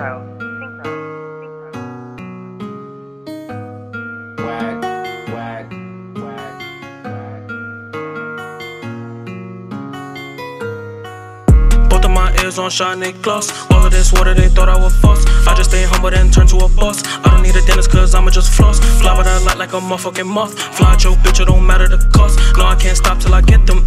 Synchro. Both of my ears on shiny gloss. All of this water, they thought I was false. I just stay humble then turn to a boss. I don't need a dentist cause I'ma just floss. Fly with a light like a motherfucking moth. Fly at your bitch, it don't matter the cost. No, I can't stop till I get them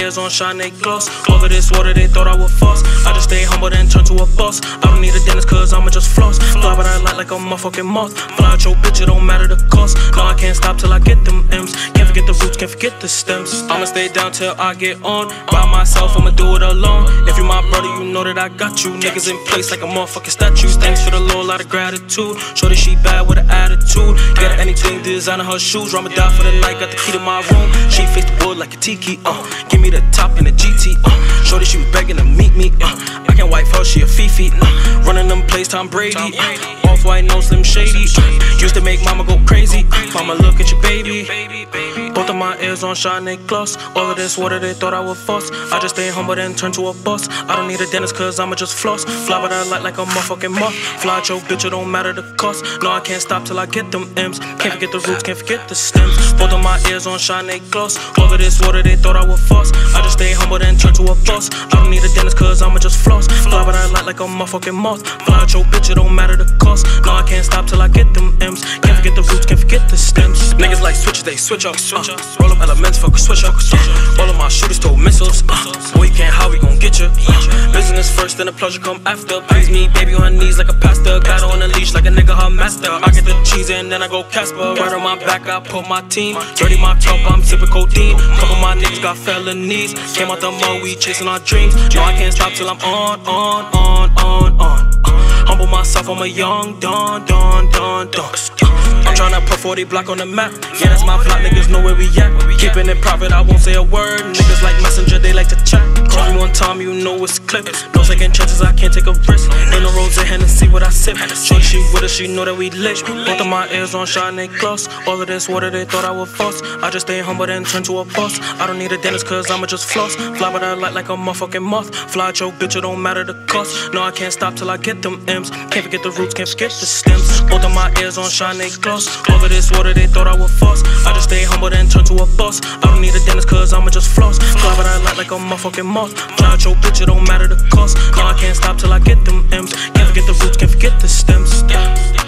ears on shiny gloss. All of this water, they thought I was false. I just stay humble then turn to a boss. I don't need a dentist cause I'ma just floss. Fly with a light like a motherfucking moth. Fly at your bitch, it don't matter the cost. No, I can't stop till I get them M's. Can't forget the roots, can't forget the stems. I'ma stay down till I get on. By myself, I'ma do it alone. If you my brother, you know that I got you. Niggas in place like a motherfucking statue. Thanks for the Lord, lot of gratitude. Shorty, she bad with an attitude. Her anything, designer her shoes. Ramadan for the night, got the key to my room. She faced the wood like a tiki. Uh, give me the top in the GT. Uh, Shorty, she was begging to meet me. Uh, I can't wipe her, she a Fifi. Uh, running them plays, Tom Brady. Uh, Off white, no slim shady. Uh, used to make mama go crazy. Mama, look at your baby. Both of my ears on shiny gloss. All of this water, they thought I was false. I just stay humble then turn to a boss. I don't need a dentist cause I'ma just floss. Fly with a light like a motherfucking moth. Fly your bitch, it don't matter the cost. No, I can't stop till I get them M's. Can't forget the roots, can't forget the stems. Both of my ears on shiny gloss. All of this water, they thought I was false. I just stay humble then turn to a boss. I don't need a dentist cause I'ma just floss. Fly with a light like a motherfucking moth. Fly your bitch, it don't matter the cost. No, I can't stop till I get them M's. Can't forget the roots, They switch up. Uh, roll up elements, fuck a switch up. Uh, all of my shooters throw missiles. Uh, boy, you can't how we gon' get you. Uh, business first, then the pleasure come after. Please me, baby, on her knees like a pastor. Got on a leash like a nigga, her master. I get the cheese and then I go Casper. Right on my back, I pull my team. Dirty my cup, I'm sipping codeine. Couple my niggas got felonies. Came out the mud, we chasing our dreams. No, I can't stop till I'm on, on, on, on, on. Uh, humble myself, I'm a young don, don, don, don. I'm tryna put 40 block on the map. Yeah, that's my block, niggas know where we at. Keeping it private, I won't say a word. Niggas like Messenger, they like to chat. Call me one time, you know it's clip. No second chances, I can't take a risk. Ain't no rose in Hennessy, what I sip. With us, she know that we lit. Both of my ears on shiny gloss. All of this water, they thought I was false. I just stay humble then turn to a boss. I don't need a dentist, cause I'ma just floss. Fly by a light like a motherfucking moth. Fly your bitch, it don't matter the cost. No, I can't stop till I get them M's. Can't forget the roots, can't forget the stems. Both of my ears on shiny gloss. All of this water, they thought I was false. I just stay humble then turn to a boss. I don't need a dentist, cause I'ma just floss. Fly by a light like a motherfucking moth. Fly your bitch, it don't matter the cost. No, I can't stop till I get them M's. Can't forget the roots, can't forget the stems stay.